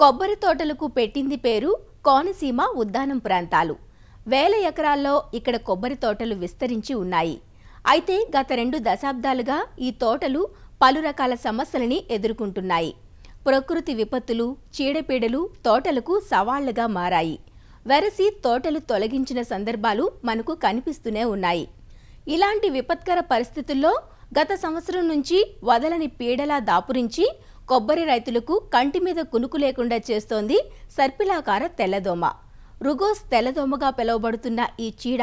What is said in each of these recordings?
కొబ్బరి తోటలకు పెట్టింది పేరు కోనసీమ ఉద్దానం ప్రాంతాలు. వేల ఎకరాల్లో ఇక్కడ కొబ్బరి తోటలు విస్తరించి ఉన్నాయి. అయితే గత రెండు దశాబ్దాలుగా ఈ తోటలు పలు రకాల సమస్యలని ఎదుర్కొంటున్నాయి. ప్రకృతి విపత్తులు చీడపీడలు తోటలకు సవాళ్ళుగా మారాయి. వెరసి తోటలు తొలగించిన సందర్భాలు మనకు కనిపిస్తూనే ఉన్నాయి. ఇలాంటి విపత్కర పరిస్థితుల్లో గత సంవత్సరం నుంచి వదలని పీడలా దాపురించి కొబ్బరి రైతులకు కంటి మీద కునుకు లేకుండా చేస్తోంది సర్పిలాకార తెల్లదోమ. రుగోస్ తెల్లదోమగా పిలువబడుతున్న ఈ చీడ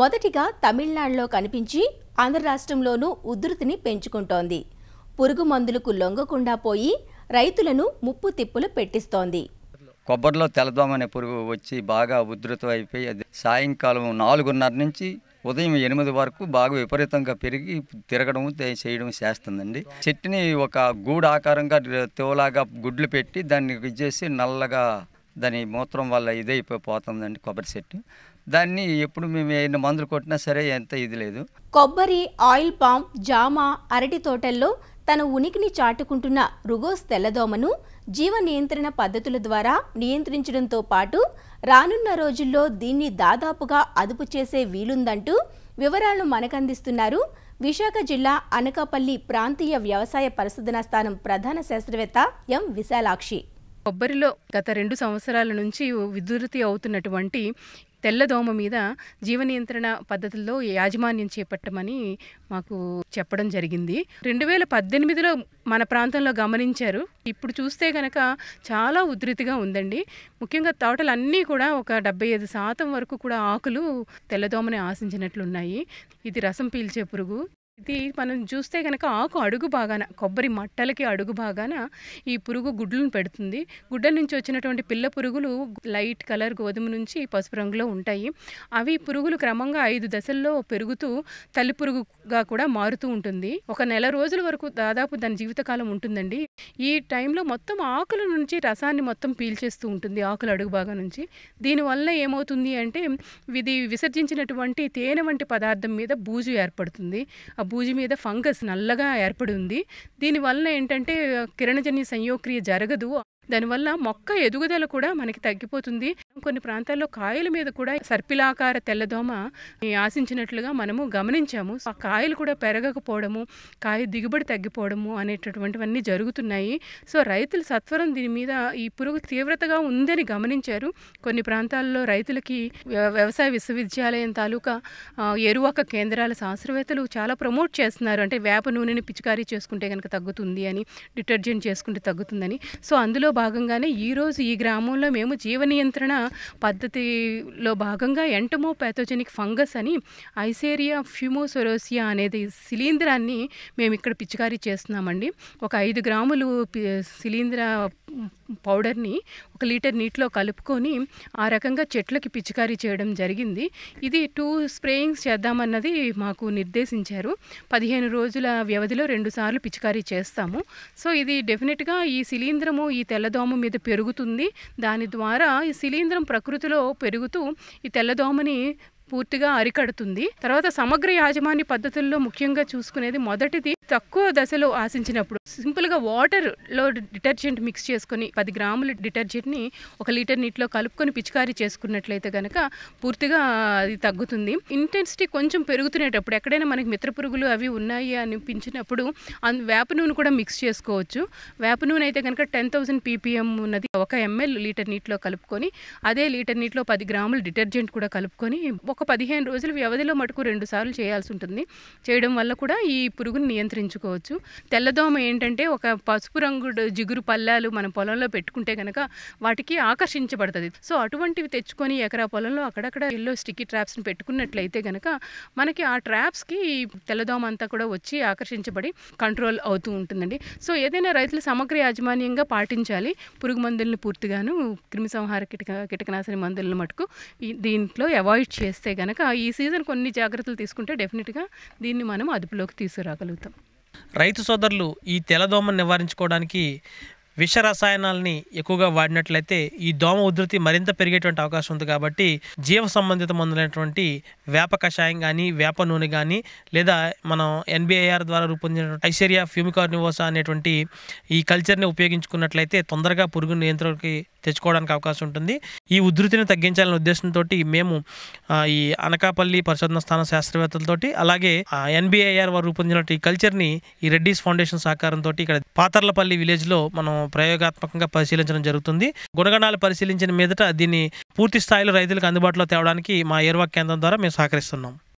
మొదటిగా తమిళనాడులో కనిపించి ఆంధ్ర రాష్ట్రంలోనూ ఉధృతిని పెంచుకుంటోంది. పురుగు మందులకు లొంగకుండా పోయి రైతులను ముప్పు తిప్పులు పెట్టిస్తోంది. కొబ్బరిలో తెల్లదోమ అనే పురుగు వచ్చి బాగా ఉధృతం అయిపోయి అది సాయంకాలం నాలుగున్నర నుంచి ఉదయం ఎనిమిది వరకు బాగా విపరీతంగా పెరిగి తిరగడం చేయడం చేస్తుందండి. చెట్టుని ఒక గూడు ఆకారంగా తోలాగా గుడ్లు పెట్టి దాన్ని ఇచ్చేసి నల్లగా దాని మూత్రం వల్ల ఇదైపోతుందండి కొబ్బరి చెట్టు. దాన్ని ఎప్పుడు మేము ఎన్ని మందులు కొట్టినా సరే ఎంత ఇది లేదు. కొబ్బరి ఆయిల్ పామ్ జామ అరటి తోటల్లో తన ఉనికిని చాటుకుంటున్న రుగోస్ తెల్లదోమను జీవ నియంత్రణ పద్ధతుల ద్వారా నియంత్రించడంతో పాటు రానున్న రోజుల్లో దీన్ని దాదాపుగా అదుపు చేసే వీలుందంటూ వివరాలను మనకందిస్తున్నారు విశాఖ జిల్లా అనకాపల్లి ప్రాంతీయ వ్యవసాయ పరిశోధనా స్థానం ప్రధాన శాస్త్రవేత్త ఎం విశాలాక్షి. కొబ్బరిలో గత రెండు సంవత్సరాల నుంచి విధృతి అవుతున్నటువంటి తెల్లదోమ మీద జీవ నియంత్రణ పద్ధతుల్లో యాజమాన్యం చేపట్టమని మాకు చెప్పడం జరిగింది. రెండు వేల పద్దెనిమిదిలో మన ప్రాంతంలో గమనించారు. ఇప్పుడు చూస్తే కనుక చాలా ఉధృతిగా ఉందండి. ముఖ్యంగా తోటలన్నీ కూడా ఒక డెబ్బై ఐదు శాతం వరకు కూడా ఆకులు తెల్లదోమని ఆశించినట్లున్నాయి. ఇది రసం పీల్చే పురుగు. ఇది మనం చూస్తే కనుక ఆకు అడుగు భాగాన కొబ్బరి మట్టలకి అడుగు భాగాన ఈ పురుగు గుడ్లను పెడుతుంది. గుడ్డల నుంచి వచ్చినటువంటి పిల్ల పురుగులు లైట్ కలర్ గోధుమ నుంచి పసుపు రంగులో ఉంటాయి. అవి పురుగులు క్రమంగా ఐదు దశల్లో పెరుగుతూ తల్లి పురుగుగా కూడా మారుతూ ఉంటుంది. ఒక నెల రోజుల వరకు దాదాపు దాని జీవితకాలం ఉంటుందండి. ఈ టైంలో మొత్తం ఆకుల నుంచి రసాన్ని మొత్తం పీల్చేస్తూ ఉంటుంది ఆకుల అడుగు భాగం నుంచి. దీనివల్ల ఏమవుతుంది అంటే ఇది విసర్జించినటువంటి తేనె వంటి పదార్థం మీద బూజు ఏర్పడుతుంది. బూజు మీద ఫంగస్ నల్లగా ఏర్పడి ఉంది. దీనివలన ఏంటంటే కిరణజన్య సంయోక్రియ జరగదు. దానివల్ల మొక్క ఎదుగుదల కూడా మనకి తగ్గిపోతుంది. కొన్ని ప్రాంతాల్లో కాయల మీద కూడా సర్పిలాకార తెల్లదోమ ఆశించినట్లుగా మనము గమనించాము. ఆ కాయలు కూడా పెరగకపోవడము కాయ దిగుబడి తగ్గిపోవడము అనేటటువంటివన్నీ జరుగుతున్నాయి. సో రైతులు సత్వరం దీని మీద ఈ పురుగు తీవ్రతగా ఉందని గమనించారు. కొన్ని ప్రాంతాల్లో రైతులకి వ్య- వ్యవసాయ విశ్వవిద్యాలయం తాలూకా ఎరువక కేంద్రాల శాస్త్రవేత్తలు చాలా ప్రమోట్ చేస్తున్నారు. అంటే వేప నూనెని పిచికారీ చేసుకుంటే కనుక తగ్గుతుంది అని డిటర్జెంట్ చేసుకుంటే తగ్గుతుందని. సో అందులో భాగంగానే ఈరోజు ఈ గ్రామంలో మేము జీవ నియంత్రణ పద్ధతిలో భాగంగా ఎంటమో ప్యాథోజెనిక్ ఫంగస్ అని ఐసేరియా ఫ్యూమోసొరోసియా అనేది శిలీంధ్రాన్ని మేము ఇక్కడ పిచికారీ చేస్తున్నామండి. ఒక ఐదు గ్రాములు శిలీంధ్ర పౌడర్ని ఒక లీటర్ నీటిలో కలుపుకొని ఆ రకంగా చెట్లకి పిచికారీ చేయడం జరిగింది. ఇది టూ స్ప్రేయింగ్స్ చేద్దామన్నది మాకు నిర్దేశించారు. పదిహేను రోజుల వ్యవధిలో రెండు సార్లు పిచికారీ చేస్తాము. సో ఇది డెఫినెట్గా ఈ శిలీంధ్రము ఈ తెల్లదోమ మీద పెరుగుతుంది. దాని ద్వారా ఈ శిలీంధ్రం ప్రకృతిలో పెరుగుతూ ఈ తెల్లదోమని పూర్తిగా అరికడుతుంది. తర్వాత సమగ్ర యాజమాన్య పద్ధతుల్లో ముఖ్యంగా చూసుకునేది మొదటిది తక్కువ దశలో ఆశించినప్పుడు. సింపుల్గా వాటర్లో డిటర్జెంట్ మిక్స్ చేసుకొని పది గ్రాముల డిటర్జెంట్ని ఒక లీటర్ నీటిలో కలుపుకొని పిచికారీ చేసుకున్నట్లయితే కనుక పూర్తిగా అది తగ్గుతుంది. ఇంటెన్సిటీ కొంచెం పెరుగుతునేటప్పుడు ఎక్కడైనా మనకి మిత్ర పురుగులు అవి ఉన్నాయి అనిపించినప్పుడు వేప నూనె కూడా మిక్స్ చేసుకోవచ్చు. వేప నూనె అయితే కనుక టెన్ థౌసండ్ పీపీఎం ఉన్నది ఒక ఎంఎల్ లీటర్ నీటిలో కలుపుకొని అదే లీటర్ నీటిలో పది గ్రాములు డిటర్జెంట్ కూడా కలుపుకొని ఒక పదిహేను రోజుల వ్యవధిలో మటుకు రెండు సార్లు చేయాల్సి ఉంటుంది. చేయడం వల్ల కూడా ఈ పురుగును నియంత్రించుకోవచ్చు. తెల్లదోమ ఏంటంటే ఒక పసుపు రంగు జిగురు పల్లాలు మన పొలంలో పెట్టుకుంటే కనుక వాటికి ఆకర్షించబడుతుంది. సో అటువంటివి తెచ్చుకొని ఎకరా పొలంలో అక్కడక్కడ ఎల్లో స్టిక్కీ ట్రాప్స్ని పెట్టుకున్నట్లయితే కనుక మనకి ఆ ట్రాప్స్కి ఈ తెల్లదోమ అంతా కూడా వచ్చి ఆకర్షించబడి కంట్రోల్ అవుతూ ఉంటుందండి. సో ఏదైనా రైతులు సమగ్ర యాజమాన్యంగా పాటించాలి. పురుగు మందులను పూర్తిగాను క్రిమిసంహార కిటక కిటకనాశని మందులను మటుకు ఈ దీంట్లో అవాయిడ్ చేస్తే గనక ఈ సీజన్ కొన్ని జాగ్రత్తలు తీసుకుంటే డెఫినెట్గా దీన్ని మనం అదుపులోకి తీసుకురాగలుగుతాం. రైతు సోదరులు ఈ తెల్లదోమను నివారించుకోవడానికి విష రసాయనాలని ఎక్కువగా వాడినట్లయితే ఈ దోమ ఉధృతి మరింత పెరిగేటువంటి అవకాశం ఉంది కాబట్టి జీవ సంబంధిత మందులైనటువంటి వేప కషాయం కానీ వేప నూనె కానీ లేదా మనం ఎన్బిఐఆర్ ద్వారా రూపొందించిన ఐసేరియా ఫ్యూమికార్నివోసా అనేటువంటి ఈ కల్చర్ని ఉపయోగించుకున్నట్లయితే తొందరగా పురుగు నియంత్రణకి తెచ్చుకోవడానికి అవకాశం ఉంటుంది. ఈ ఉధృతిని తగ్గించాలనే ఉద్దేశంతో మేము ఈ అనకాపల్లి పరిశోధన స్థానం శాస్త్రవేత్తలతోటి అలాగే ఎన్బిఐఆర్ వారు రూపొందిన ఈ కల్చర్ని ఈ రెడ్డిస్ ఫౌండేషన్ సహకారంతో ఇక్కడ పాతర్లపల్లి విలేజ్లో మనం ప్రయోగాత్మకంగా పరిశీలించడం జరుగుతుంది. గుణగణాలు పరిశీలించిన మీదట దీన్ని పూర్తి స్థాయిలో రైతులకు అందుబాటులో తేవడానికి మా ఏర్వాక్ కేంద్రం ద్వారా మేము సహకరిస్తున్నాం.